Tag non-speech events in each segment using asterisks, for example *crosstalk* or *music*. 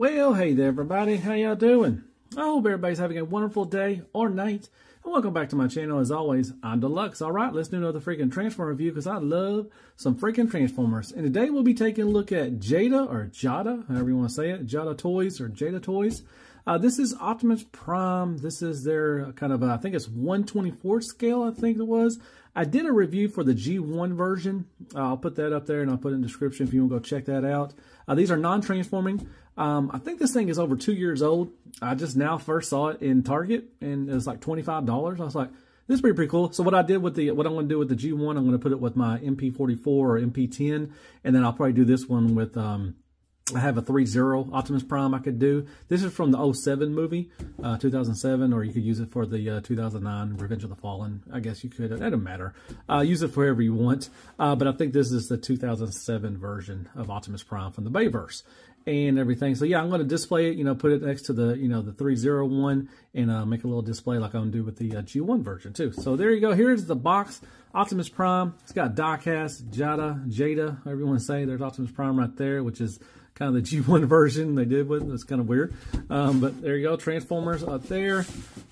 Well, hey there, everybody. How y'all doing? I hope everybody's having a wonderful day or night. And welcome back to my channel. As always, I'm Deluxe. All right, let's do another freaking Transformer review because I love some freaking Transformers. And today we'll be taking a look at Jada or Jada, however you want to say it, Jada Toys or Jada Toys. Uh, this is Optimus Prime. This is their kind of, uh, I think it's 124 scale, I think it was. I did a review for the G1 version. Uh, I'll put that up there and I'll put it in the description if you want to go check that out. Uh, these are non-transforming. Um, I think this thing is over two years old. I just now first saw it in Target, and it was like $25. I was like, this is pretty, pretty cool. So what I did with the, what I'm going to do with the G1, I'm going to put it with my MP44 or MP10, and then I'll probably do this one with, um, I have a 3-0 Optimus Prime I could do. This is from the 07 movie, uh, 2007, or you could use it for the uh, 2009 Revenge of the Fallen. I guess you could. It doesn't matter. Uh, use it for whatever you want. Uh, but I think this is the 2007 version of Optimus Prime from the Bayverse and everything. So yeah, I'm going to display it, you know, put it next to the, you know, the 301 and uh, make a little display like I'm going to do with the uh, G1 version too. So there you go. Here's the box. Optimus Prime. It's got diecast, Jada, Jada, however you want to say. There's Optimus Prime right there, which is kind of the *laughs* G1 version they did with it. It's kind of weird. Um, but there you go. Transformers up there.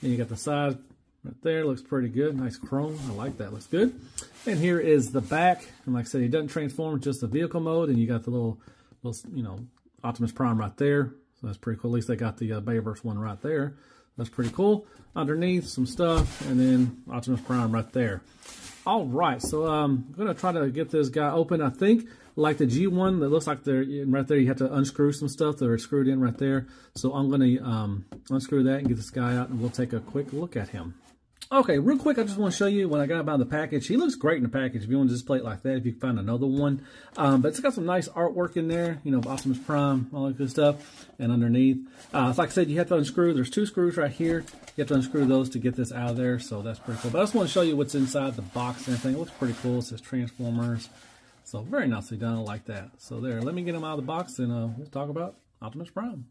And you got the side right there. Looks pretty good. Nice chrome. I like that. Looks good. And here is the back. And like I said, it doesn't transform, just the vehicle mode. And you got the little, little you know, Optimus Prime right there. So that's pretty cool. At least they got the uh, Bayverse one right there. That's pretty cool. Underneath, some stuff. And then Optimus Prime right there. All right, so um, I'm going to try to get this guy open. I think like the G1, that looks like they're right there. You have to unscrew some stuff that are screwed in right there. So I'm going to um, unscrew that and get this guy out, and we'll take a quick look at him. Okay, real quick, I just want to show you when I got him out of the package. He looks great in the package if you want to display it like that, if you can find another one. Um, but it's got some nice artwork in there, you know, Optimus Prime, all that good stuff. And underneath, uh, like I said, you have to unscrew. There's two screws right here. You have to unscrew those to get this out of there, so that's pretty cool. But I just want to show you what's inside the box and everything. It looks pretty cool. It says Transformers. So very nicely done. I like that. So there, let me get him out of the box and uh, we'll talk about Optimus Prime.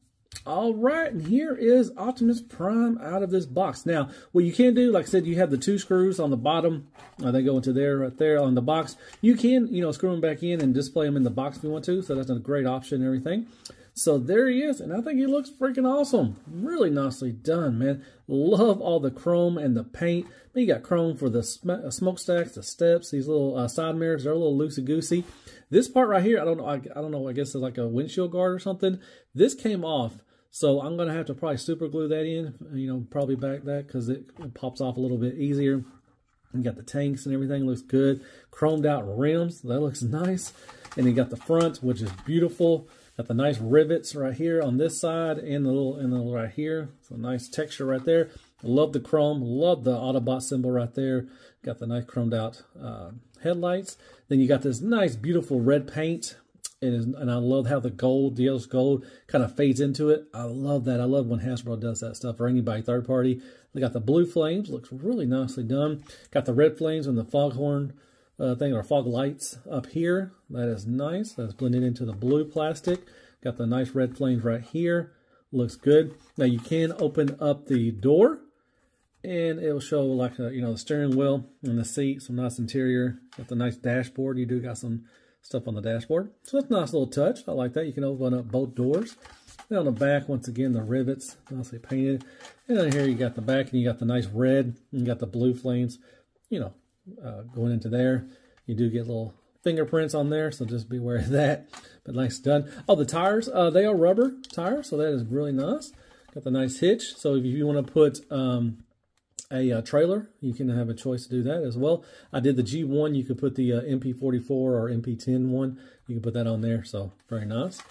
All right, and here is Optimus Prime out of this box. Now, what you can do, like I said, you have the two screws on the bottom. Uh, they go into there, right there on the box. You can, you know, screw them back in and display them in the box if you want to. So that's a great option and everything. So there he is, and I think he looks freaking awesome. Really nicely done, man. Love all the chrome and the paint. But You got chrome for the sm uh, smokestacks, the steps, these little uh, side mirrors. They're a little loosey-goosey. This part right here, I don't know. I, I don't know. I guess it's like a windshield guard or something. This came off so I'm going to have to probably super glue that in, you know, probably back that because it, pops off a little bit easier. You got the tanks and everything looks good. Chromed out rims, that looks nice. And you got the front, which is beautiful. Got the nice rivets right here on this side and the little and the little right here. So nice texture right there. Love the chrome. Love the Autobot symbol right there. Got the nice chromed out uh, headlights. Then you got this nice, beautiful red paint and, and I love how the gold, yellow gold, kind of fades into it. I love that. I love when Hasbro does that stuff or anybody third party. They got the blue flames, looks really nicely done. Got the red flames and the foghorn uh, thing or fog lights up here. That is nice. That's blended into the blue plastic. Got the nice red flames right here. Looks good. Now you can open up the door and it'll show like a, you know the steering wheel and the seat, some nice interior. Got the nice dashboard. You do got some stuff on the dashboard. So that's a nice little touch. I like that. You can open up both doors. Then on the back, once again, the rivets, nicely painted. And then here you got the back, and you got the nice red, and you got the blue flames, you know, uh, going into there. You do get little fingerprints on there, so just beware of that. But nice done. Oh, the tires, uh, they are rubber tires, so that is really nice. Got the nice hitch. So if you want to put um, a uh, trailer, you can have a choice to do that as well. I did the G1. You could put the uh, MP44 or MP10 one. You can put that on there. So very nice.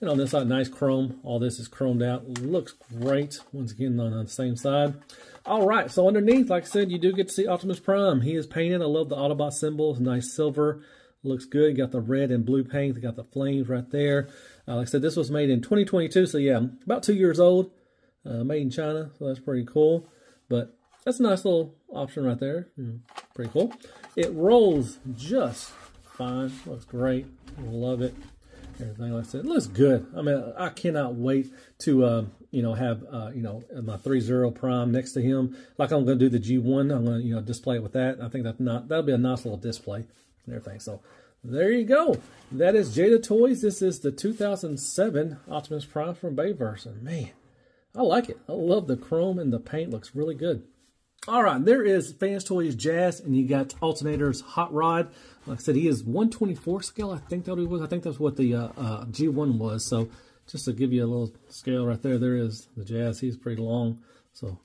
And on this side, nice chrome. All this is chromed out. Looks great. Once again, on the same side. All right. So underneath, like I said, you do get to see Optimus Prime. He is painted. I love the Autobot symbols. Nice silver. Looks good. Got the red and blue paint. Got the flames right there. Uh, like I said, this was made in 2022. So yeah, about two years old. Uh, made in China. So that's pretty cool. But that's a nice little option right there. Hmm, pretty cool. It rolls just fine. Looks great. Love it. Everything like said. It looks good. I mean, I cannot wait to, uh, you know, have, uh, you know, my 3.0 Prime next to him. Like I'm going to do the G1. I'm going to, you know, display it with that. I think that's not, that'll be a nice little display and everything. So There you go. That is Jada Toys. This is the 2007 Optimus Prime from Bayverse. And man, I like it. I love the chrome and the paint. Looks really good. All right, there is Fans Toys Jazz, and you got Alternators Hot Rod. Like I said, he is 124 scale. I think that was. I think that's what the uh, uh, G1 was. So just to give you a little scale right there, there is the Jazz. He's pretty long. So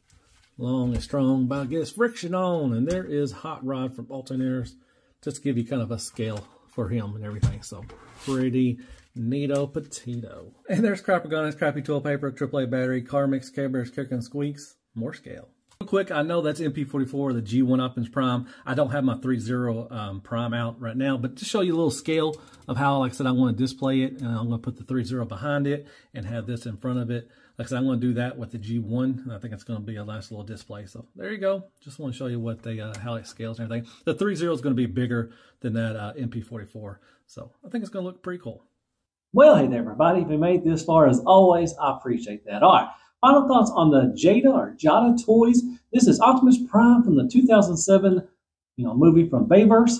long and strong, but gets friction on. And there is Hot Rod from Alternators. Just to give you kind of a scale for him and everything. So pretty neato potato. And there's Crapper Guns, Crappy Toilet Paper, AAA Battery, Car Mix, Care Bears, Kick and Squeaks. More scale. Quick, I know that's MP44, the G1 Optimus Prime. I don't have my 3.0 um, Prime out right now, but to show you a little scale of how, like I said, I want to display it, and I'm going to put the 3.0 behind it and have this in front of it. Like I said, I'm going to do that with the G1, and I think it's going to be a nice little display. So there you go. Just want to show you what they, uh, how it scales and everything. The 3.0 is going to be bigger than that uh, MP44, so I think it's going to look pretty cool. Well, hey there, everybody. If you made this far, as always, I appreciate that. All right. Final thoughts on the Jada or Jada toys. This is Optimus Prime from the 2007 you know, movie from Bayverse.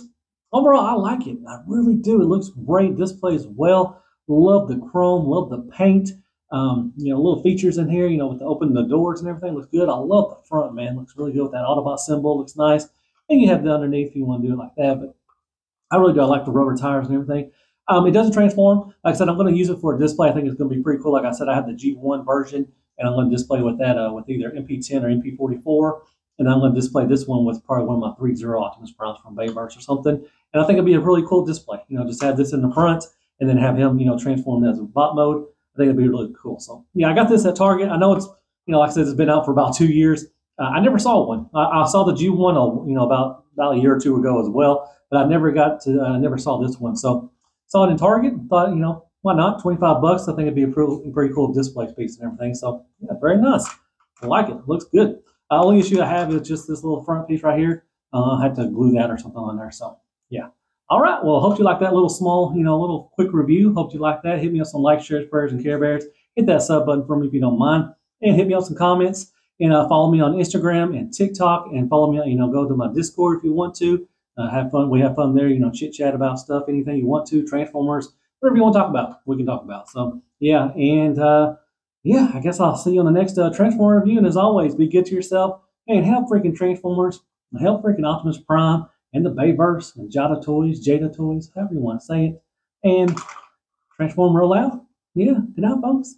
Overall, I like it. I really do. It looks great. Displays well. Love the chrome. Love the paint. Um, you know, little features in here, you know, with the opening the doors and everything looks good. I love the front, man. Looks really good with that Autobot symbol. Looks nice. And you have the underneath if you want to do it like that. But I really do. I like the rubber tires and everything. Um, it doesn't transform. Like I said, I'm going to use it for a display. I think it's going to be pretty cool. Like I said, I have the G1 version and I'm going to display with that uh, with either MP10 or MP44. And I'm going to display this one with probably one of my 3.0 Optimus Primes from Bayverse or something. And I think it'd be a really cool display. You know, just have this in the front and then have him, you know, transform as a bot mode. I think it'd be really cool. So yeah, I got this at Target. I know it's, you know, like I said, it's been out for about two years. Uh, I never saw one. I, I, saw the G1, uh, you know, about about a year or two ago as well, but I never got to, I uh, never saw this one. So saw it in Target. Thought, you know, why not? 25 bucks. I think it'd be a pretty, pretty cool display piece and everything. So yeah, very nice. I like it. it looks good. The uh, only issue I have is just this little front piece right here. Uh, I had to glue that or something on there. So yeah. All right. Well, hope you like that little small, you know, little quick review. Hope you like that. Hit me up some likes, shares, prayers, and care bears. Hit that sub button for me if you don't mind. And hit me up some comments. And uh, follow me on Instagram and TikTok. And follow me, you know, go to my Discord if you want to. Uh, have fun. We have fun there. You know, chit chat about stuff, anything you want to. Transformers, whatever you want to talk about, we can talk about. So yeah, and uh, yeah, I guess I'll see you on the next uh, Transformer review. And as always, be good to yourself and help freaking Transformers, help freaking Optimus Prime and the Bayverse and Jada Toys, Jada Toys, however you want to say it. And transform real loud. Yeah, good night, folks.